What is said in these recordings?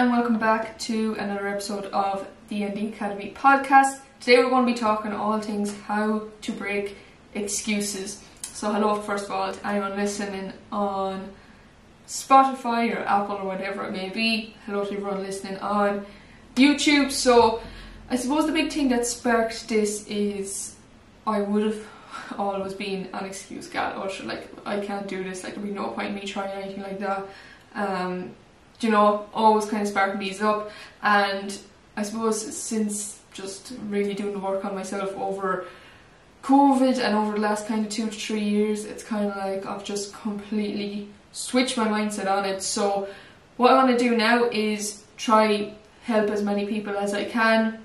and welcome back to another episode of the ND Academy podcast. Today we're going to be talking all things how to break excuses. So hello first of all to anyone listening on Spotify or Apple or whatever it may be. Hello to everyone listening on YouTube. So I suppose the big thing that sparked this is I would have always been an excuse gal or like I can't do this, like there'd be no point in me trying anything like that. Um, you know, always kind of sparking these up and I suppose since just really doing the work on myself over COVID and over the last kind of two to three years, it's kind of like I've just completely switched my mindset on it. So what I want to do now is try help as many people as I can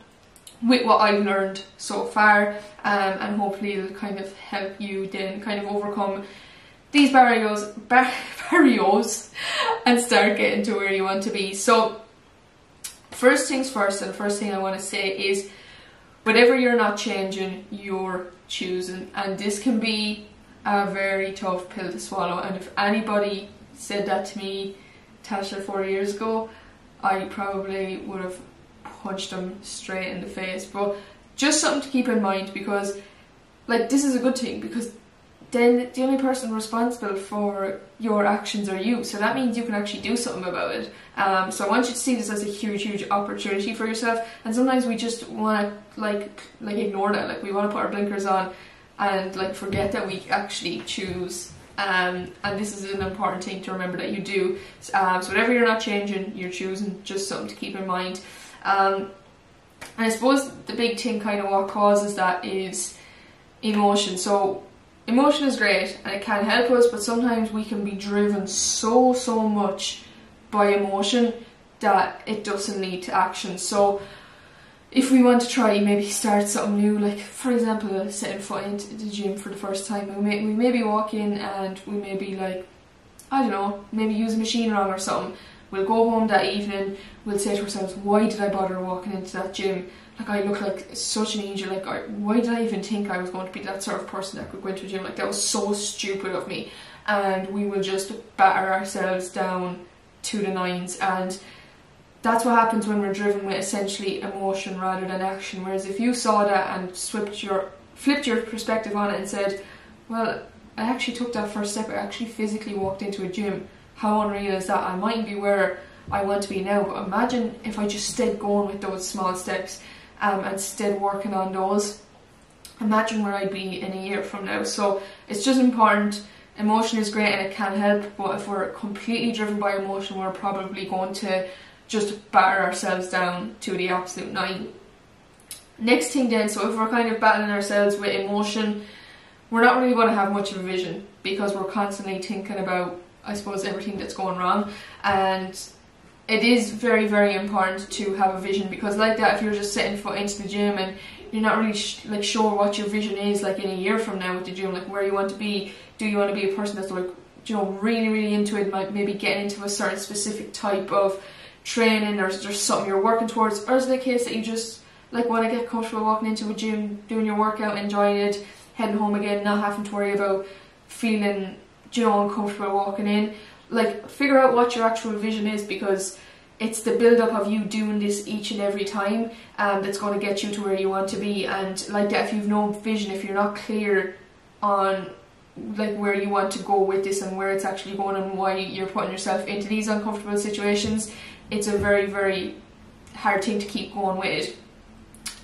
with what I've learned so far um, and hopefully it'll kind of help you then kind of overcome these barriers, bar barriers and start getting to where you want to be. So first things first and first thing I want to say is whatever you're not changing, you're choosing. And this can be a very tough pill to swallow. And if anybody said that to me Tasha four years ago I probably would have punched them straight in the face. But just something to keep in mind because like this is a good thing because then the only person responsible for your actions are you. So that means you can actually do something about it. Um, so I want you to see this as a huge, huge opportunity for yourself. And sometimes we just want to like like ignore that. Like we want to put our blinkers on and like forget that we actually choose. Um, and this is an important thing to remember that you do. Um, so whatever you're not changing, you're choosing. Just something to keep in mind. Um, and I suppose the big thing, kind of what causes that, is emotion. So emotion is great and it can help us, but sometimes we can be driven so, so much by emotion that it doesn't lead to action. So if we want to try maybe start something new, like for example, uh, setting foot into the gym for the first time, we may, we maybe walk in and we may be like, I don't know, maybe use a machine wrong or something. We'll go home that evening, we'll say to ourselves, why did I bother walking into that gym? Like I look like such an angel. Like, I, why did I even think I was going to be that sort of person that could go into a gym? Like, that was so stupid of me. And we will just batter ourselves down to the nines. And that's what happens when we're driven with essentially emotion rather than action. Whereas if you saw that and flipped your flipped your perspective on it and said, "Well, I actually took that first step. I actually physically walked into a gym. How unreal is that? I might be where I want to be now, but imagine if I just stayed going with those small steps." Um, and still working on those. Imagine where I'd be in a year from now. So it's just important. Emotion is great and it can help, but if we're completely driven by emotion, we're probably going to just batter ourselves down to the absolute nine. Next thing then, so if we're kind of battling ourselves with emotion, we're not really going to have much of a vision because we're constantly thinking about, I suppose, everything that's going wrong. And it is very very important to have a vision because like that if you're just setting foot into the gym and you're not really like sure what your vision is like in a year from now with the gym like where you want to be do you want to be a person that's like you know really really into it might maybe getting into a certain specific type of training or is there something you're working towards or is it the case that you just like want to get comfortable walking into a gym doing your workout enjoying it heading home again not having to worry about feeling you know uncomfortable walking in like figure out what your actual vision is because it's the build up of you doing this each and every time um, that's going to get you to where you want to be. And like that if you've no vision if you're not clear on like where you want to go with this and where it's actually going and why you're putting yourself into these uncomfortable situations it's a very very hard thing to keep going with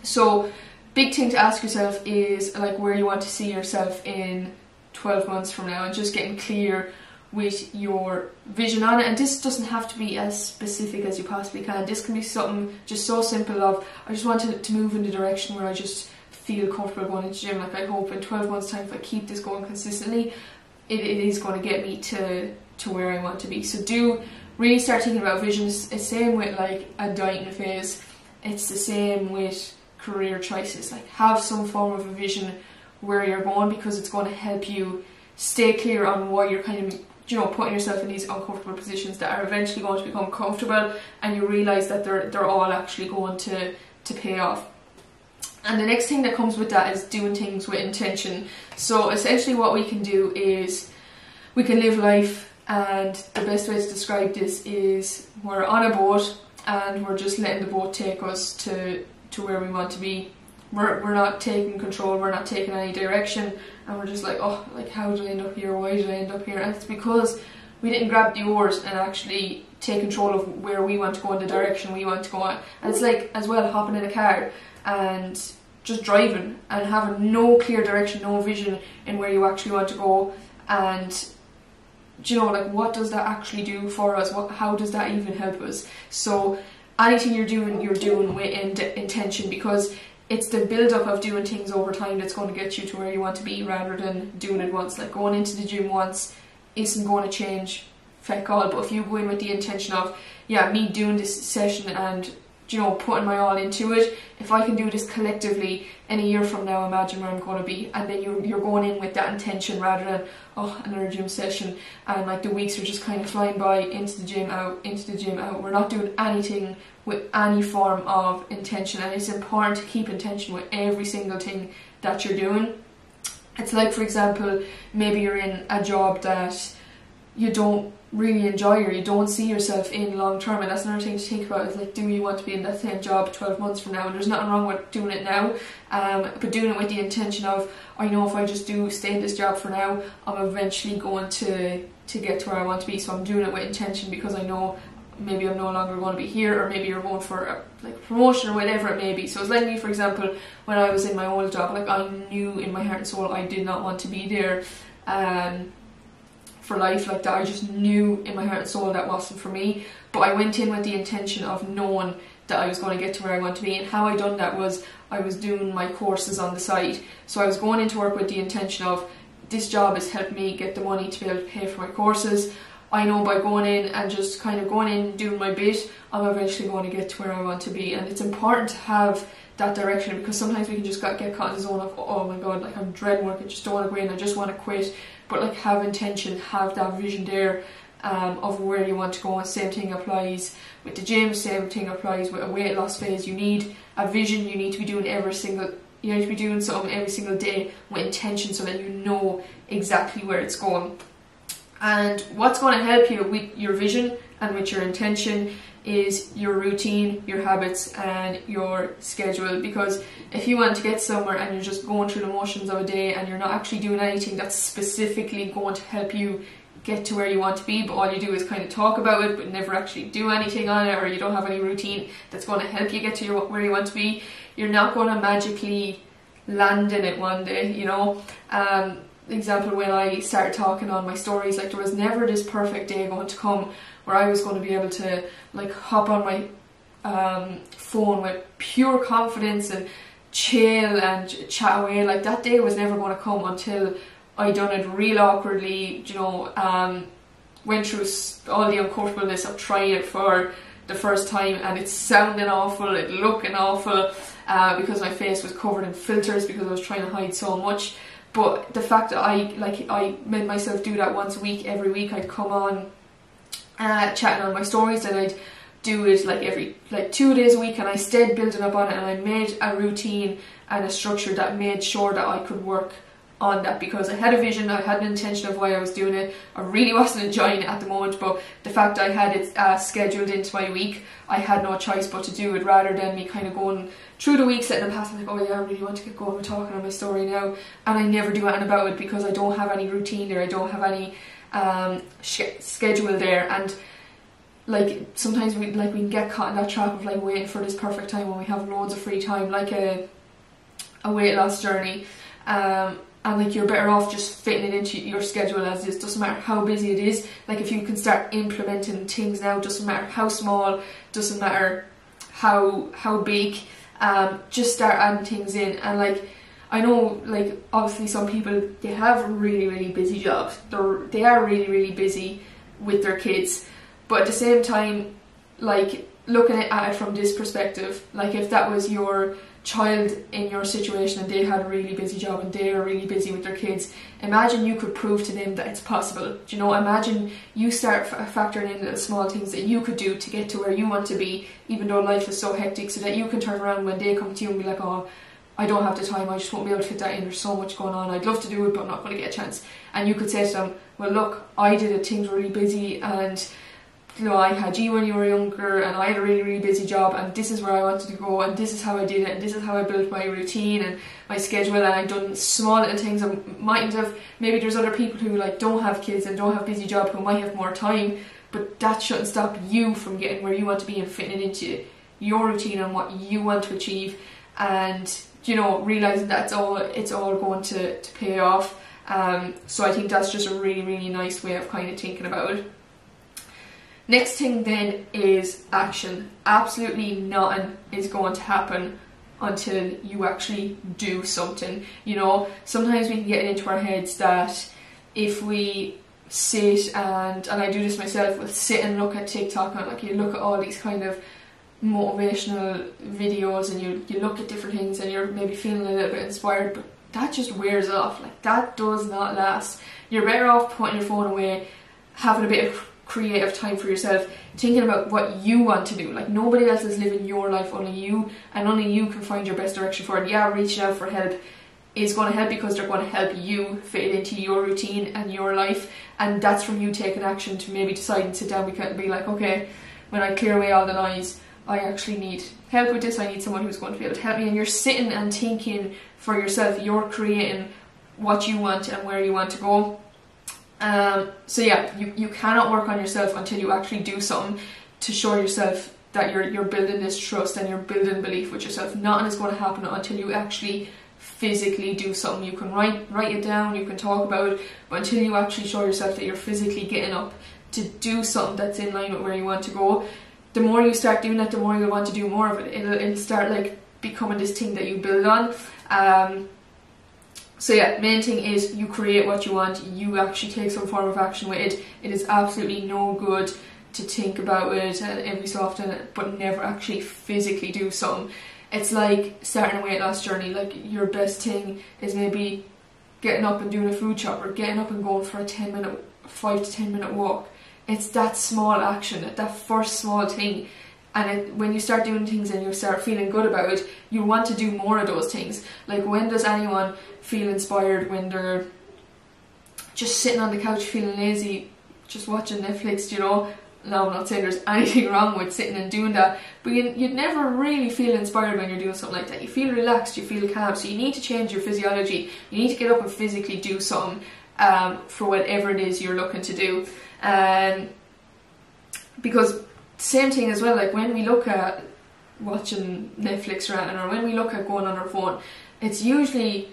so big thing to ask yourself is like where you want to see yourself in 12 months from now and just getting clear with your vision on it. And this doesn't have to be as specific as you possibly can. This can be something just so simple of I just want to, to move in the direction where I just feel comfortable going the gym. Like I hope in 12 months time if I keep this going consistently it, it is going to get me to to where I want to be. So do really start thinking about visions it's the same with like a dieting phase. It's the same with career choices. Like have some form of a vision where you're going because it's going to help you stay clear on what you're kind of you know, putting yourself in these uncomfortable positions that are eventually going to become comfortable and you realise that they're they're all actually going to, to pay off. And the next thing that comes with that is doing things with intention. So essentially what we can do is we can live life and the best way to describe this is we're on a boat and we're just letting the boat take us to to where we want to be. We're, we're not taking control, we're not taking any direction, and we're just like, oh, like how did I end up here? Why did I end up here? And it's because we didn't grab the oars and actually take control of where we want to go in the direction we want to go. On. And it's like as well hopping in a car and just driving and having no clear direction, no vision in where you actually want to go. And do you know, like what does that actually do for us? What, how does that even help us? So anything you're doing, you're doing with in- intention because it's the build up of doing things over time that's going to get you to where you want to be rather than doing it once. Like going into the gym once isn't going to change feck all, but if you go in with the intention of, yeah, me doing this session and you know, putting my all into it. If I can do this collectively in a year from now, imagine where I'm going to be. And then you're, you're going in with that intention rather than, oh, another gym session. And like the weeks are just kind of flying by into the gym, out, into the gym, out. We're not doing anything with any form of intention. And it's important to keep intention with every single thing that you're doing. It's like, for example, maybe you're in a job that you don't really enjoy or you don't see yourself in long term and that's another thing to think about is like do you want to be in that same job 12 months from now? And there's nothing wrong with doing it now um, but doing it with the intention of I know if I just do stay in this job for now I'm eventually going to to get to where I want to be. So I'm doing it with intention because I know maybe I'm no longer going to be here or maybe you're going for a, like promotion or whatever it may be. So it's like me for example when I was in my old job like I knew in my heart and soul I did not want to be there um, for life like that. I just knew in my heart and soul that wasn't for me. But I went in with the intention of knowing that I was going to get to where I want to be. And how I done that was I was doing my courses on the side. So I was going into work with the intention of this job has helped me get the money to be able to pay for my courses. I know by going in and just kind of going in doing my bit, I'm eventually going to get to where I want to be. And it's important to have that direction because sometimes we can just get caught in the zone of oh my god, like I'm dreading work, I just don't want to go in, I just want to quit but like have intention, have that vision there um, of where you want to go. And same thing applies with the gym. Same thing applies with a weight loss phase. You need a vision. You need to be doing every single. You need to be doing something every single day with intention, so that you know exactly where it's going. And what's going to help you with your vision and with your intention is your routine, your habits, and your schedule. Because if you want to get somewhere and you're just going through the motions of a day and you're not actually doing anything that's specifically going to help you get to where you want to be, but all you do is kind of talk about it but never actually do anything on it, or you don't have any routine that's going to help you get to your, where you want to be, you're not going to magically land in it one day, you know. Um, example, when I started talking on my stories, like there was never this perfect day going to come where I was going to be able to like hop on my um, phone with pure confidence and chill and chat away. Like that day was never going to come until I done it real awkwardly. You know, um, went through all the uncomfortableness of trying it for the first time, and it's sounding awful, it looking awful, uh, because my face was covered in filters because I was trying to hide so much. But the fact that I like I made myself do that once a week, every week I'd come on uh, chatting on my stories and I'd do it like every like two days a week and I stayed building up on it and I made a routine and a structure that made sure that I could work on that because I had a vision, I had an intention of why I was doing it. I really wasn't enjoying it at the moment, but the fact I had it uh, scheduled into my week, I had no choice but to do it rather than me kind of going through the weeks letting them pass. I'm like, oh yeah, I really want to get going with talking on my story now, and I never do anything about it because I don't have any routine there, I don't have any um, schedule there, and like sometimes we like we can get caught in that trap of like waiting for this perfect time when we have loads of free time, like a a weight loss journey. Um, and like you're better off just fitting it into your schedule as is. Doesn't matter how busy it is. Like if you can start implementing things now, doesn't matter how small, doesn't matter how how big. Um, just start adding things in and like I know like obviously some people they have really really busy jobs. They're they are really really busy with their kids, but at the same time, like looking at it from this perspective, like if that was your child in your situation and they had a really busy job and they are really busy with their kids, imagine you could prove to them that it's possible. Do you know? Imagine you start f- factoring in the small things that you could do to get to where you want to be, even though life is so hectic, so that you can turn around when they come to you and be like, oh I don't have the time, I just won't be able to fit that in, there's so much going on, I'd love to do it, but I'm not going to get a chance. And you could say to them, well, look, I did it, things were really busy, and you know, I had you when you were younger and I had a really, really busy job and this is where I wanted to go and this is how I did it and this is how I built my routine and my schedule and I've done small little things. I mightn't have, maybe there's other people who like don't have kids and don't have busy job who might have more time but that shouldn't stop you from getting where you want to be and fitting it into your routine and what you want to achieve. And you know realizing that it's all it's all going to, to pay off. Um, so I think that's just a really really nice way of kind of thinking about it Next thing then is action. Absolutely nothing is going to happen until you actually do something. You know, sometimes we can get it into our heads that if we sit and and I do this myself with sit and look at TikTok and like you look at all these kind of motivational videos and you you look at different things and you're maybe feeling a little bit inspired but that just wears off like that does not last you're better off putting your phone away having a bit of creative time for yourself, thinking about what you want to do. Like nobody else is living your life, only you, and only you can find your best direction for it. Yeah, reaching out for help is going to help because they're going to help you fit into your routine and your life, and that's from you taking action to maybe decide and sit down and be like, okay, when I clear away all the noise, I actually need help with this. I need someone who's going to be able to help me. And you're sitting and thinking for yourself. You're creating what you want and where you want to go um, so yeah, you, you cannot work on yourself until you actually do something to show yourself that you're you're building this trust and you're building belief with yourself. Nothing is going to happen until you actually physically do something. You can write write it down, you can talk about it, but until you actually show yourself that you're physically getting up to do something that's in line with where you want to go, the more you start doing that, the more you'll want to do more of it. It'll, it'll start like becoming this thing that you build on. Um, so yeah, main thing is you create what you want, you actually take some form of action with it. It is absolutely no good to think about it every so often but never actually physically do something. It's like starting a weight loss journey, like your best thing is maybe getting up and doing a food shop or getting up and going for a 10 minute, 5 to 10 minute walk. It's that small action, that first small thing and it, when you start doing things and you start feeling good about it, you want to do more of those things. Like when does anyone feel inspired when they're just sitting on the couch feeling lazy, just watching Netflix, you know? no I'm not saying there's anything wrong with sitting and doing that, but you, would never really feel inspired when you're doing something like that. You feel relaxed, you feel calm, so you need to change your physiology. You need to get up and physically do something um, for whatever it is you're looking to do. Um, because same thing as well, like when we look at watching Netflix or or when we look at going on our phone, it's usually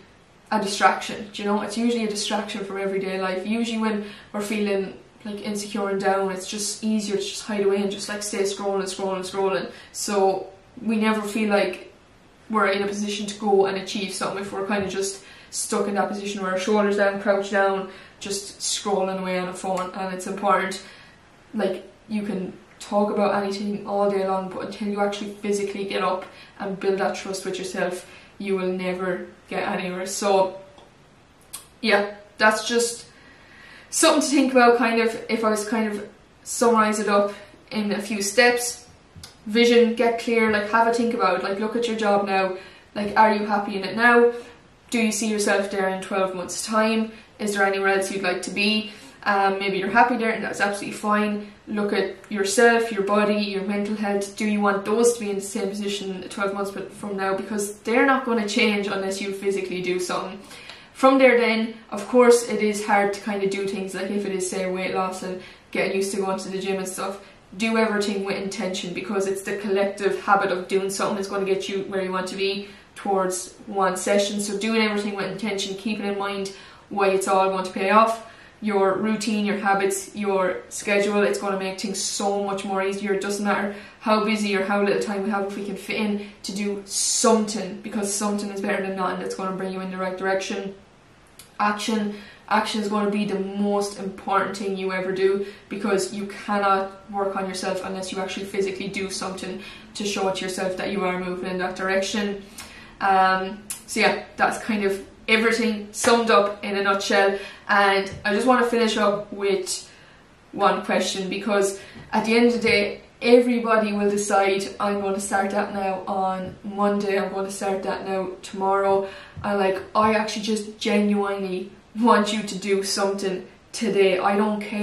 a distraction, you know, it's usually a distraction from everyday life. Usually when we're feeling like insecure and down, it's just easier to just hide away and just like stay scrolling, scrolling, scrolling. So we never feel like we're in a position to go and achieve something if we're kind of just stuck in that position where our shoulders down, crouched down, just scrolling away on a phone. And it's important, like you can talk about anything all day long, but until you actually physically get up and build that trust with yourself, you will never get anywhere. So, yeah, that's just something to think about. Kind of, if I was kind of summarize it up in a few steps. Vision, get clear, like have a think about, like look at your job now. Like, are you happy in it now? Do you see yourself there in 12 months' time? Is there anywhere else you'd like to be? Um, maybe you're happy there and that's absolutely fine. Look at yourself, your body, your mental health. Do you want those to be in the same position 12 months from now? Because they're not going to change unless you physically do something. From there, then, of course, it is hard to kind of do things like if it is, say, weight loss and getting used to going to the gym and stuff. Do everything with intention because it's the collective habit of doing something that's going to get you where you want to be towards one session. So, doing everything with intention, keeping in mind why it's all going to pay off your routine, your habits, your schedule. It's going to make things so much more easier. It doesn't matter how busy or how little time we have if we can fit in to do something because something is better than nothing that's going to bring you in the right direction. Action. Action is going to be the most important thing you ever do because you cannot work on yourself unless you actually physically do something to show to yourself that you are moving in that direction. Um, so yeah, that's kind of everything summed up in a nutshell. And I just want to finish up with one question because at the end of the day, everybody will decide I'm going to start that now on Monday, I'm going to start that now tomorrow. And like, I actually just genuinely want you to do something today. I don't care